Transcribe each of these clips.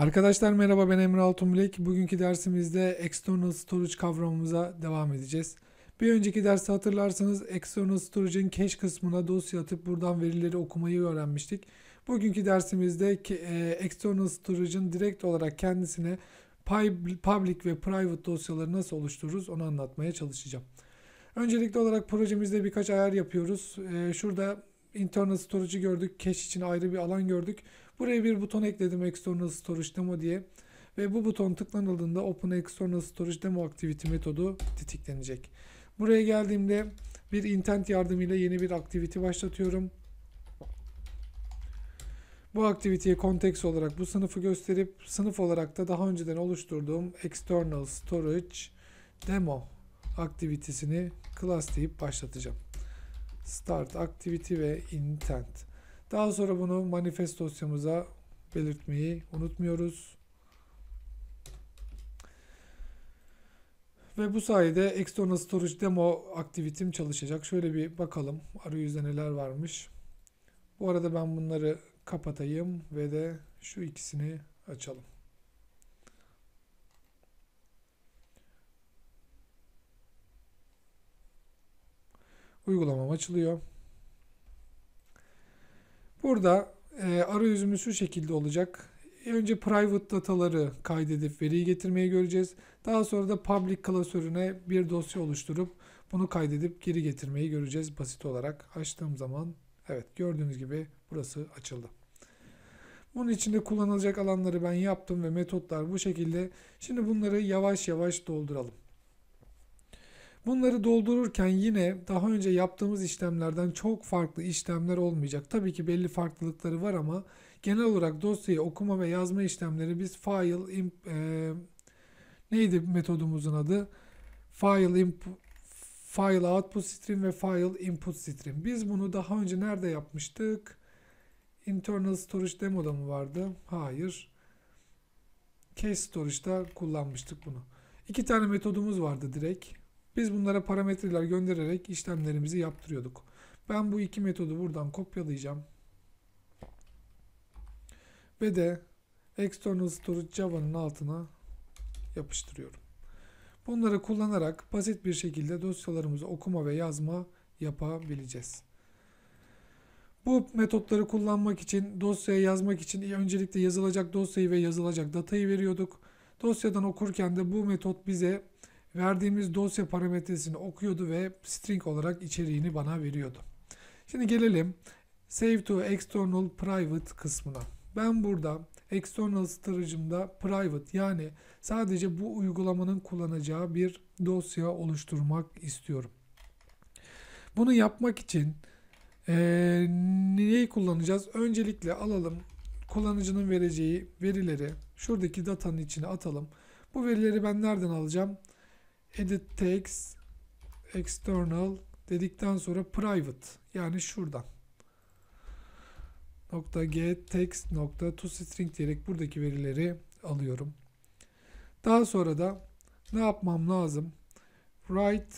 Arkadaşlar merhaba ben Emre Altunbilek. Bugünkü dersimizde External Storage kavramımıza devam edeceğiz. Bir önceki derste hatırlarsanız External Storage'in cache kısmına dosya atıp buradan verileri okumayı öğrenmiştik. Bugünkü dersimizde e, External Storage'ın direkt olarak kendisine public ve private dosyaları nasıl oluştururuz onu anlatmaya çalışacağım. Öncelikli olarak projemizde birkaç ayar yapıyoruz. E, şurada internal storage'ı gördük. Cache için ayrı bir alan gördük. Buraya bir buton ekledim External Storage Demo diye. Ve bu buton tıklanıldığında Open External Storage Demo Activity metodu tetiklenecek. Buraya geldiğimde bir intent yardımıyla yeni bir activity başlatıyorum. Bu aktiviteye konteks olarak bu sınıfı gösterip sınıf olarak da daha önceden oluşturduğum External Storage Demo aktivitesini class deyip başlatacağım. Start Activity ve Intent. Daha sonra bunu manifest dosyamıza belirtmeyi unutmuyoruz. Ve bu sayede External Storage Demo aktivitim çalışacak. Şöyle bir bakalım arayüzde neler varmış. Bu arada ben bunları kapatayım ve de şu ikisini açalım. Uygulamam açılıyor. Burada e, arayüzümüz şu şekilde olacak. Önce private dataları kaydedip veriyi getirmeyi göreceğiz. Daha sonra da public klasörüne bir dosya oluşturup bunu kaydedip geri getirmeyi göreceğiz basit olarak. Açtığım zaman evet gördüğünüz gibi burası açıldı. Bunun içinde kullanılacak alanları ben yaptım ve metotlar bu şekilde. Şimdi bunları yavaş yavaş dolduralım. Bunları doldururken yine daha önce yaptığımız işlemlerden çok farklı işlemler olmayacak. Tabii ki belli farklılıkları var ama genel olarak dosyayı okuma ve yazma işlemleri biz file imp, e, neydi metodumuzun adı? File imp, file output stream ve file input stream. Biz bunu daha önce nerede yapmıştık? Internal storage demo'da mı vardı? Hayır. Case storage'da kullanmıştık bunu. İki tane metodumuz vardı direkt. Biz bunlara parametreler göndererek işlemlerimizi yaptırıyorduk. Ben bu iki metodu buradan kopyalayacağım. Ve de external storage java'nın altına yapıştırıyorum. Bunları kullanarak basit bir şekilde dosyalarımızı okuma ve yazma yapabileceğiz. Bu metotları kullanmak için dosyaya yazmak için öncelikle yazılacak dosyayı ve yazılacak datayı veriyorduk. Dosyadan okurken de bu metot bize verdiğimiz dosya parametresini okuyordu ve string olarak içeriğini bana veriyordu. Şimdi gelelim Save to External Private kısmına. Ben burada external storage'ımda private yani sadece bu uygulamanın kullanacağı bir dosya oluşturmak istiyorum. Bunu yapmak için e, neyi kullanacağız? Öncelikle alalım kullanıcının vereceği verileri şuradaki datanın içine atalım. Bu verileri ben nereden alacağım? Edit text external dedikten sonra private yani şuradan nokta get text nokta to string diyerek buradaki verileri alıyorum. Daha sonra da ne yapmam lazım? Write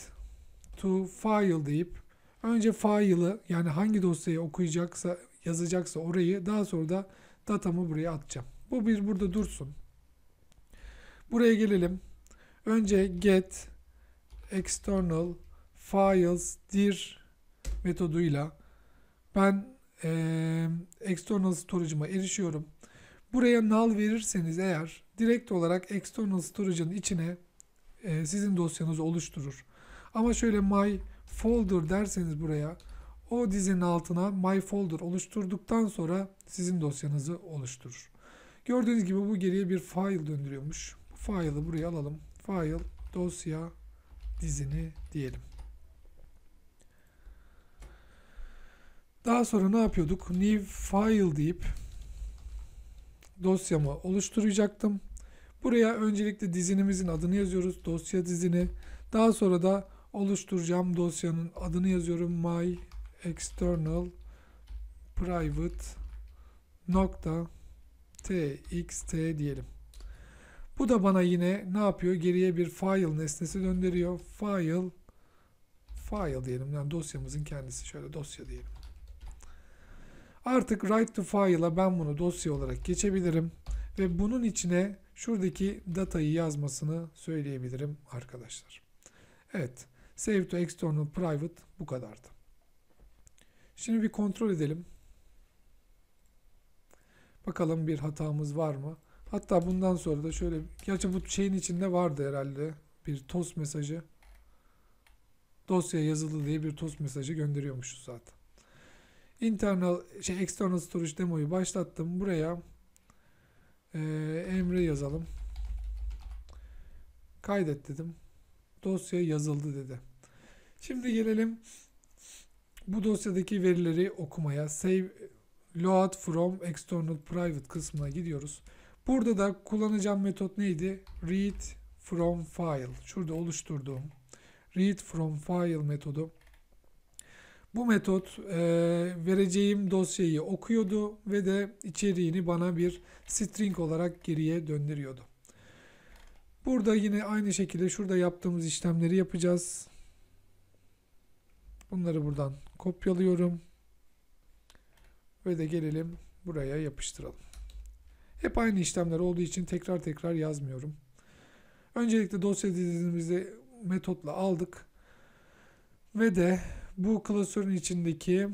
to file deyip önce file'ı yani hangi dosyayı okuyacaksa yazacaksa orayı daha sonra da datamı buraya atacağım. Bu bir burada dursun. Buraya gelelim. Önce get external files dir metoduyla ben e, external storage'ıma erişiyorum. Buraya null verirseniz eğer direkt olarak external storage'ın içine e, sizin dosyanızı oluşturur. Ama şöyle my folder derseniz buraya o dizinin altına my folder oluşturduktan sonra sizin dosyanızı oluşturur. Gördüğünüz gibi bu geriye bir file döndürüyormuş. Bu file'ı buraya alalım. File, dosya, dizini diyelim. Daha sonra ne yapıyorduk? New file deyip dosyamı oluşturacaktım. Buraya öncelikle dizinimizin adını yazıyoruz. Dosya dizini. Daha sonra da oluşturacağım dosyanın adını yazıyorum. My external private nokta txt diyelim. Bu da bana yine ne yapıyor? Geriye bir file nesnesi döndürüyor. File file diyelim. Yani dosyamızın kendisi. Şöyle dosya diyelim. Artık write to file'a ben bunu dosya olarak geçebilirim. ve bunun içine şuradaki datayı yazmasını söyleyebilirim arkadaşlar. Evet. Save to external private bu kadardı. Şimdi bir kontrol edelim. Bakalım bir hatamız var mı? Hatta bundan sonra da şöyle, gerçi bu şeyin içinde vardı herhalde bir tost mesajı. Dosya yazılı diye bir tost mesajı gönderiyormuşuz zaten. Internal, şey external storage demoyu başlattım. Buraya e, Emre yazalım. Kaydet dedim. Dosya yazıldı dedi. Şimdi gelelim bu dosyadaki verileri okumaya. Save load from external private kısmına gidiyoruz. Burada da kullanacağım metot neydi? Read from file. Şurada oluşturduğum read from file metodu. Bu metot e, vereceğim dosyayı okuyordu ve de içeriğini bana bir string olarak geriye döndürüyordu. Burada yine aynı şekilde şurada yaptığımız işlemleri yapacağız. Bunları buradan kopyalıyorum. Ve de gelelim buraya yapıştıralım. Hep aynı işlemler olduğu için tekrar tekrar yazmıyorum. Öncelikle dosya dizimizde metotla aldık. Ve de bu klasörün içindeki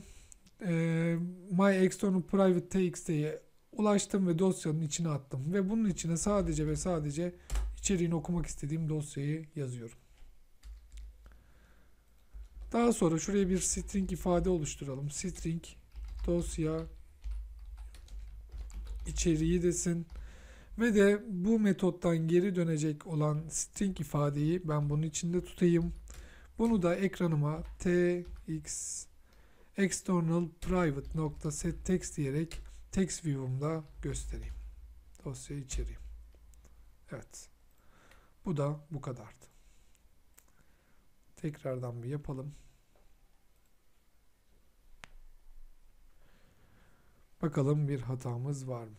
e, my external private txt'ye ulaştım ve dosyanın içine attım. Ve bunun içine sadece ve sadece içeriğini okumak istediğim dosyayı yazıyorum. Daha sonra şuraya bir string ifade oluşturalım. String dosya içeriği desin. Ve de bu metottan geri dönecek olan string ifadeyi ben bunun içinde tutayım. Bunu da ekranıma tx external private nokta set text diyerek text view'umda göstereyim. Dosya içeriği. Evet. Bu da bu kadardı. Tekrardan bir yapalım. Bakalım bir hatamız var mı?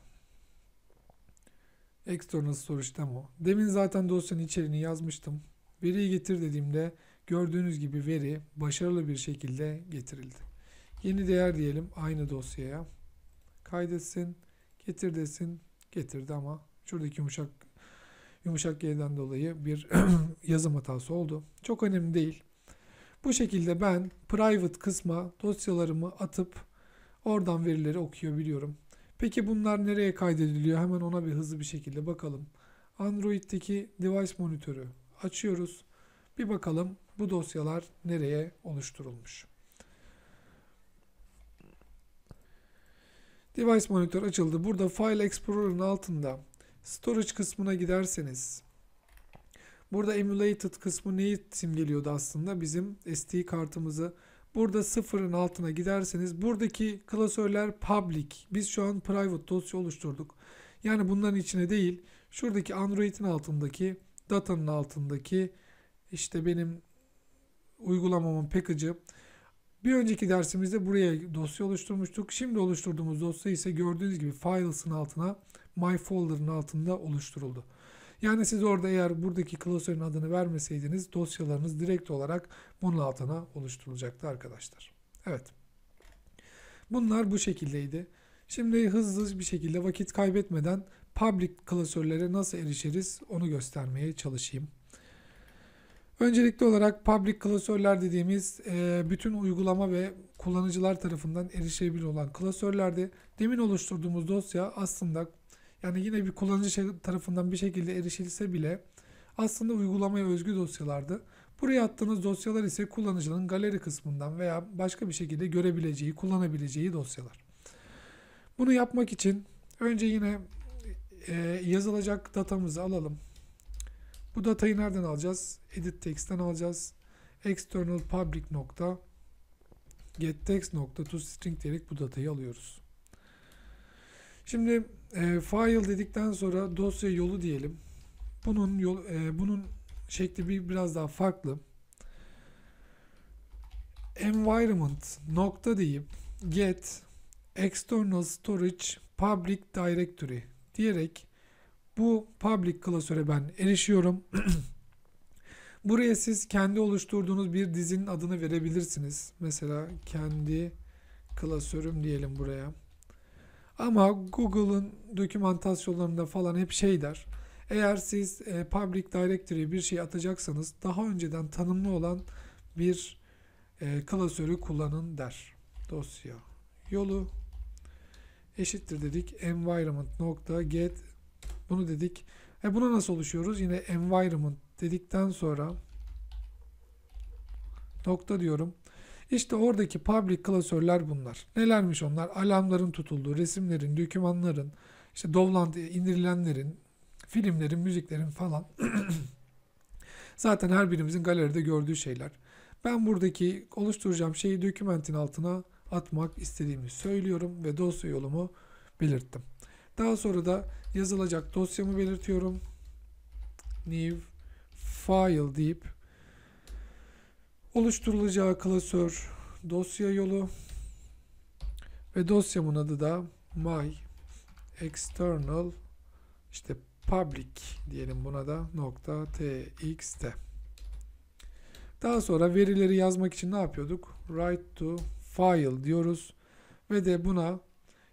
External Storage Demo. Demin zaten dosyanın içeriğini yazmıştım. Veriyi getir dediğimde gördüğünüz gibi veri başarılı bir şekilde getirildi. Yeni değer diyelim aynı dosyaya. Kaydetsin, getir desin, getirdi ama şuradaki yumuşak yumuşak G'den dolayı bir yazım hatası oldu. Çok önemli değil. Bu şekilde ben private kısma dosyalarımı atıp oradan verileri okuyabiliyorum. Peki bunlar nereye kaydediliyor? Hemen ona bir hızlı bir şekilde bakalım. Android'deki device monitörü açıyoruz. Bir bakalım bu dosyalar nereye oluşturulmuş. Device monitör açıldı. Burada File Explorer'ın altında Storage kısmına giderseniz burada Emulated kısmı neyi simgeliyordu aslında? Bizim SD kartımızı Burada sıfırın altına giderseniz buradaki klasörler public. Biz şu an private dosya oluşturduk. Yani bunların içine değil şuradaki Android'in altındaki datanın altındaki işte benim uygulamamın package'ı bir önceki dersimizde buraya dosya oluşturmuştuk. Şimdi oluşturduğumuz dosya ise gördüğünüz gibi files'ın altına my folder'ın altında oluşturuldu. Yani siz orada eğer buradaki klasörün adını vermeseydiniz dosyalarınız direkt olarak bunun altına oluşturulacaktı arkadaşlar. Evet. Bunlar bu şekildeydi. Şimdi hızlı bir şekilde vakit kaybetmeden public klasörlere nasıl erişiriz onu göstermeye çalışayım. Öncelikli olarak public klasörler dediğimiz e, bütün uygulama ve kullanıcılar tarafından erişebilir olan klasörlerdi. Demin oluşturduğumuz dosya aslında yani yine bir kullanıcı şey tarafından bir şekilde erişilse bile aslında uygulamaya özgü dosyalardı. Buraya attığınız dosyalar ise kullanıcının galeri kısmından veya başka bir şekilde görebileceği, kullanabileceği dosyalar. Bunu yapmak için önce yine e, yazılacak datamızı alalım. Bu datayı nereden alacağız? Edit text'ten alacağız. External public nokta get text nokta to string diyerek bu datayı alıyoruz. Şimdi e, file dedikten sonra dosya yolu diyelim. Bunun yol, e, bunun şekli bir biraz daha farklı. Environment nokta deyip get external storage public directory diyerek bu public klasöre ben erişiyorum. Buraya siz kendi oluşturduğunuz bir dizinin adını verebilirsiniz. Mesela kendi klasörüm diyelim buraya. Ama Google'ın dokümantasyonlarında falan hep şey der. Eğer siz e, Public Directory'e bir şey atacaksanız daha önceden tanımlı olan bir e, klasörü kullanın der. Dosya yolu eşittir dedik environment nokta get bunu dedik. E buna nasıl oluşuyoruz? Yine environment dedikten sonra nokta diyorum. İşte oradaki public klasörler bunlar. Nelermiş onlar? Alarmların tutulduğu, resimlerin, dokümanların, işte download indirilenlerin, filmlerin, müziklerin falan. Zaten her birimizin galeride gördüğü şeyler. Ben buradaki oluşturacağım şeyi dokümentin altına atmak istediğimi söylüyorum ve dosya yolumu belirttim. Daha sonra da yazılacak dosyamı belirtiyorum. New file deyip oluşturulacağı klasör dosya yolu ve dosyamın adı da my external işte public diyelim buna da nokta txt. Daha sonra verileri yazmak için ne yapıyorduk? Write to file diyoruz ve de buna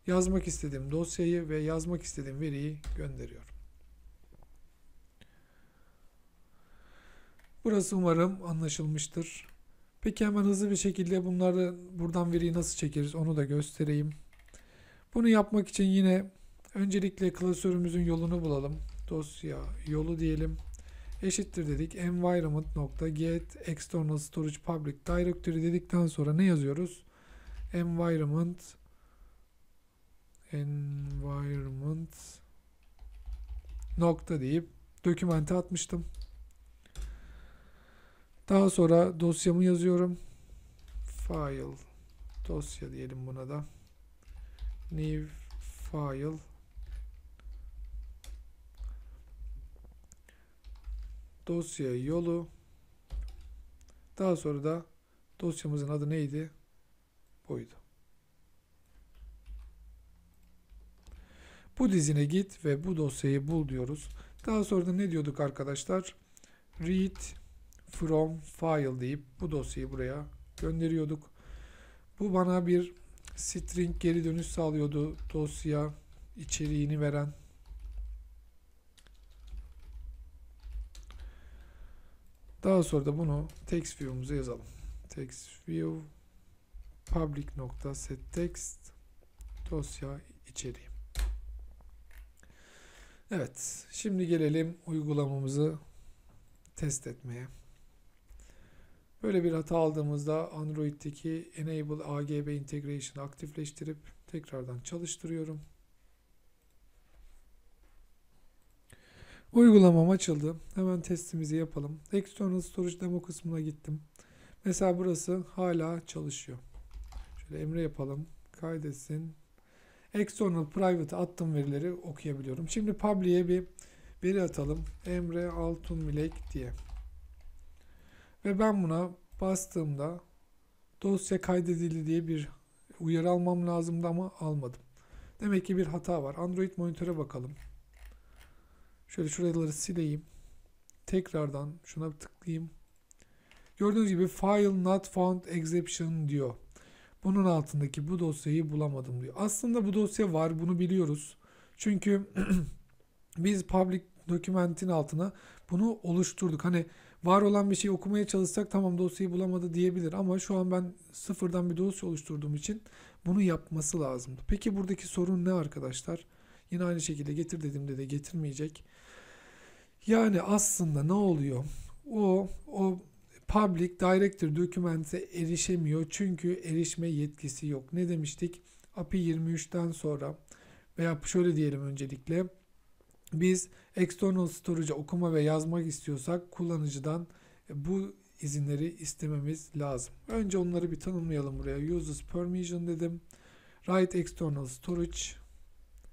yazmak istediğim dosyayı ve yazmak istediğim veriyi gönderiyorum. Burası umarım anlaşılmıştır. Peki hemen hızlı bir şekilde bunları buradan veriyi nasıl çekeriz onu da göstereyim. Bunu yapmak için yine öncelikle klasörümüzün yolunu bulalım. Dosya yolu diyelim. Eşittir dedik. Environment nokta get external storage public directory dedikten sonra ne yazıyoruz? Environment environment nokta deyip dokümante atmıştım. Daha sonra dosyamı yazıyorum. File dosya diyelim buna da. New file dosya yolu daha sonra da dosyamızın adı neydi? Buydu. Bu dizine git ve bu dosyayı bul diyoruz. Daha sonra da ne diyorduk arkadaşlar? Read from file deyip bu dosyayı buraya gönderiyorduk. Bu bana bir string geri dönüş sağlıyordu dosya içeriğini veren. Daha sonra da bunu text view'umuza yazalım. Text view public nokta set text dosya içeriği. Evet, şimdi gelelim uygulamamızı test etmeye. Böyle bir hata aldığımızda Android'deki Enable AGB Integration'ı aktifleştirip tekrardan çalıştırıyorum. Uygulamam açıldı. Hemen testimizi yapalım. External Storage Demo kısmına gittim. Mesela burası hala çalışıyor. Şöyle emre yapalım. Kaydetsin. External Private attığım verileri okuyabiliyorum. Şimdi Public'e bir veri atalım. Emre Altun diye. Ve ben buna bastığımda dosya kaydedildi diye bir uyarı almam lazımdı ama almadım. Demek ki bir hata var. Android monitöre bakalım. Şöyle şuraları sileyim. Tekrardan şuna tıklayayım. Gördüğünüz gibi file not found exception diyor. Bunun altındaki bu dosyayı bulamadım diyor. Aslında bu dosya var bunu biliyoruz. Çünkü biz public dokumentin altına bunu oluşturduk. Hani var olan bir şeyi okumaya çalışsak tamam dosyayı bulamadı diyebilir ama şu an ben sıfırdan bir dosya oluşturduğum için bunu yapması lazımdı. Peki buradaki sorun ne arkadaşlar? Yine aynı şekilde getir dediğimde de getirmeyecek. Yani aslında ne oluyor? O o public director dokümente erişemiyor çünkü erişme yetkisi yok. Ne demiştik? API 23'ten sonra veya şöyle diyelim öncelikle biz external storage'a okuma ve yazmak istiyorsak kullanıcıdan bu izinleri istememiz lazım. Önce onları bir tanımlayalım buraya. Users permission dedim. Write external storage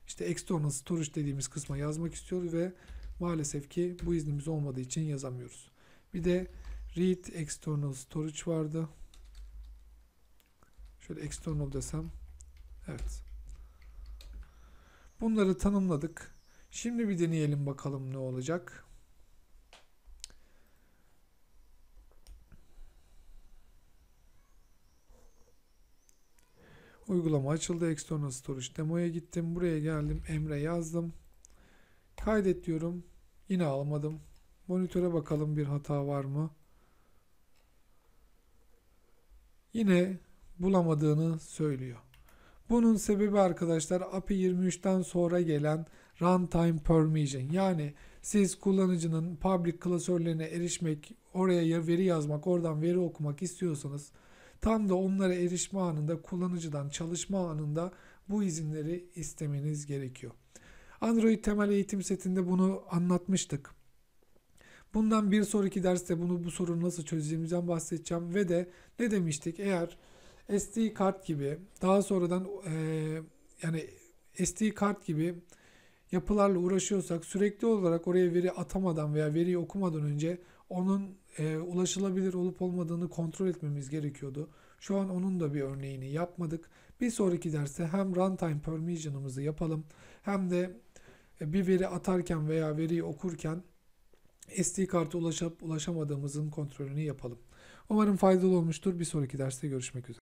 işte external storage dediğimiz kısma yazmak istiyoruz ve maalesef ki bu iznimiz olmadığı için yazamıyoruz. Bir de read external storage vardı. Şöyle external desem. Evet. Bunları tanımladık. Şimdi bir deneyelim bakalım ne olacak. Uygulama açıldı. External Storage Demo'ya gittim. Buraya geldim. Emre yazdım. Kaydet diyorum. Yine almadım. Monitöre bakalım bir hata var mı? Yine bulamadığını söylüyor. Bunun sebebi arkadaşlar API 23'ten sonra gelen runtime permission. Yani siz kullanıcının public klasörlerine erişmek, oraya veri yazmak, oradan veri okumak istiyorsanız tam da onlara erişme anında kullanıcıdan çalışma anında bu izinleri istemeniz gerekiyor. Android temel eğitim setinde bunu anlatmıştık. Bundan bir sonraki derste bunu bu sorunu nasıl çözeceğimizden bahsedeceğim ve de ne demiştik eğer SD kart gibi daha sonradan eee, yani SD kart gibi yapılarla uğraşıyorsak sürekli olarak oraya veri atamadan veya veriyi okumadan önce onun eee, ulaşılabilir olup olmadığını kontrol etmemiz gerekiyordu. Şu an onun da bir örneğini yapmadık. Bir sonraki derste hem runtime permission'ımızı yapalım hem de e, bir veri atarken veya veriyi okurken SD kartı ulaşıp ulaşamadığımızın kontrolünü yapalım. Umarım faydalı olmuştur. Bir sonraki derste görüşmek üzere.